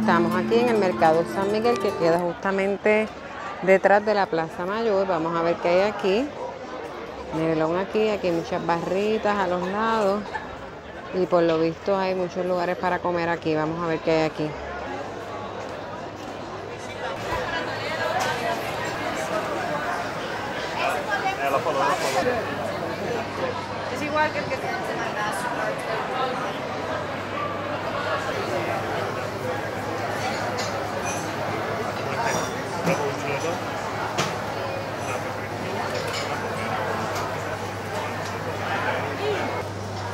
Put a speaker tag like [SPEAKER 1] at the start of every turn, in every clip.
[SPEAKER 1] Estamos aquí en el Mercado San Miguel que queda justamente detrás de la Plaza Mayor. Vamos a ver qué hay aquí. Melón aquí, aquí hay muchas barritas a los lados. Y por lo visto hay muchos lugares para comer aquí. Vamos a ver qué hay aquí.
[SPEAKER 2] Es igual que el que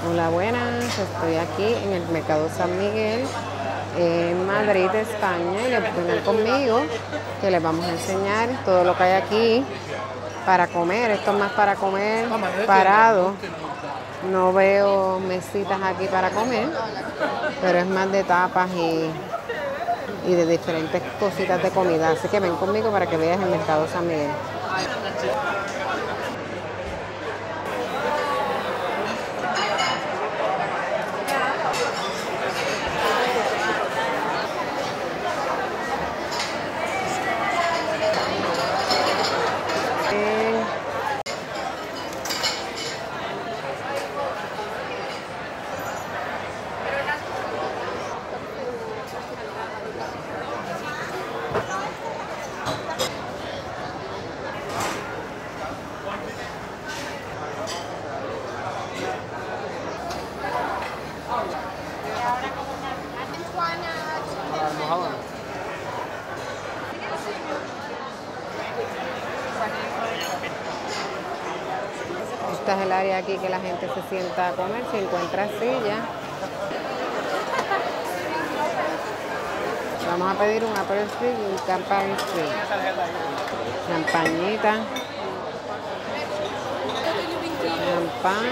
[SPEAKER 1] Hola, buenas. Estoy aquí en el Mercado San Miguel, en Madrid, España, y vengan conmigo que les vamos a enseñar todo lo que hay aquí para comer. Esto es más para comer parado. No veo mesitas aquí para comer, pero es más de tapas y, y de diferentes cositas de comida. Así que ven conmigo para que veas el Mercado San Miguel. Esta es el área aquí que la gente se sienta a comer, se encuentra silla. Vamos a pedir un Apple Street y un Campari Street. Champañita. Champán.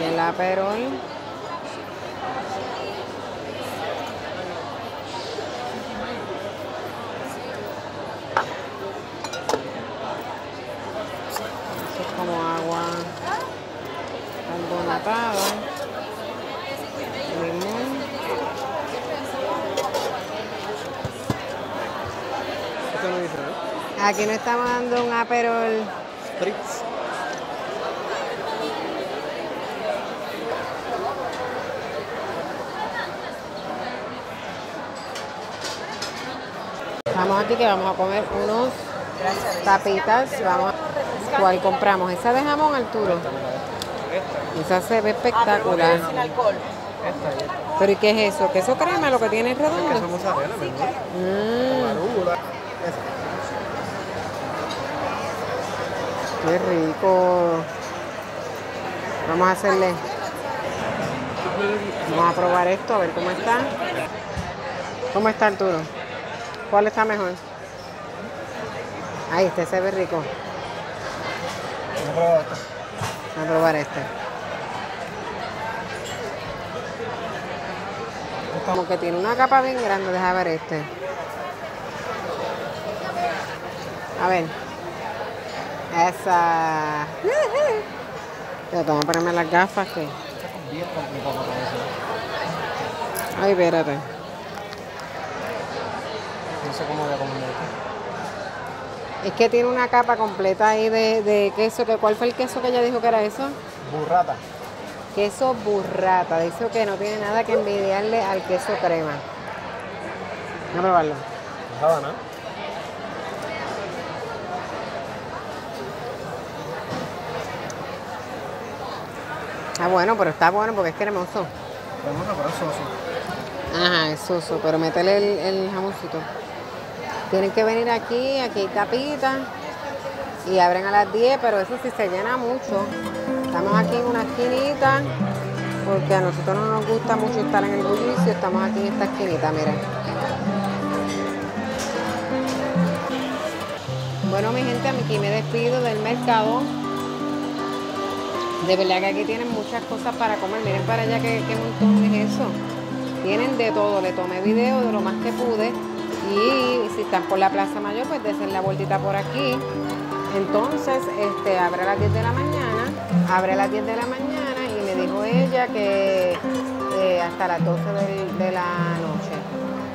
[SPEAKER 1] Y el Aperol. Esto es como agua carbonatada. Limón.
[SPEAKER 3] Esto no dice, ¿no?
[SPEAKER 1] Aquí nos estamos dando un aperol.
[SPEAKER 3] Fritz.
[SPEAKER 1] Estamos aquí que vamos a comer unos tapitas. Vamos a... ¿Cuál compramos? Esa de jamón Arturo. Esa se ve espectacular. ¿Pero y qué es eso? ¿Queso crema lo que tiene
[SPEAKER 3] Queso
[SPEAKER 1] redondo?
[SPEAKER 3] mozzarella,
[SPEAKER 1] qué rico. Vamos a hacerle. Vamos a probar esto, a ver cómo está. ¿Cómo está Arturo? ¿Cuál está mejor? Ahí, este se ve rico.
[SPEAKER 3] Vamos a probar esta.
[SPEAKER 1] Vamos a probar este. Como que tiene una capa bien grande, deja ver este. A ver. Esa. Ya tengo que ponerme las gafas que.
[SPEAKER 3] Esta es bien complicado para eso.
[SPEAKER 1] Ay, espérate.
[SPEAKER 3] No sé cómo voy a comer.
[SPEAKER 1] Es que tiene una capa completa ahí de, de queso. Que, ¿Cuál fue el queso que ella dijo que era eso?
[SPEAKER 3] Burrata.
[SPEAKER 1] Queso burrata. Dice que no tiene nada que envidiarle al queso crema. Vamos a probarlo.
[SPEAKER 3] Habana.
[SPEAKER 1] Ah, bueno, pero está bueno porque es cremoso.
[SPEAKER 3] Vamos a probar soso.
[SPEAKER 1] Ajá, es soso, pero métele el, el jamoncito. Tienen que venir aquí, aquí hay tapitas y abren a las 10, pero eso sí se llena mucho. Estamos aquí en una esquinita porque a nosotros no nos gusta mucho estar en el bullicio, estamos aquí en esta esquinita, miren. Bueno, mi gente, aquí me despido del mercado. De verdad que aquí tienen muchas cosas para comer. Miren para allá qué, qué montón es eso. Tienen de todo. Le tomé video de lo más que pude. Y si están por la Plaza Mayor, pues desen la vueltita por aquí. Entonces, este, abre a las 10 de la mañana. Abre a las 10 de la mañana y me dijo ella que eh, hasta las 12 del- de la noche.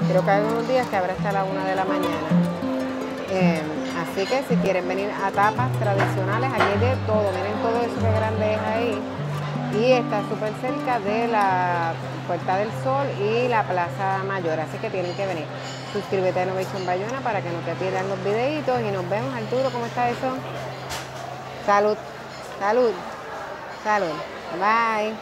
[SPEAKER 1] Creo que hay unos días que habrá hasta la 1 de la mañana. Eh, así que si quieren venir a tapas tradicionales, aquí hay de todo. Miren todo eso que grande es ahí. Y está súper cerca de la Puerta del Sol y la Plaza Mayor. Así que tienen que venir. Suscríbete a Innovation Bayona para que no te pierdan los videitos. Y nos vemos, Arturo. ¿Cómo está eso? Salud. Salud. Salud. Bye.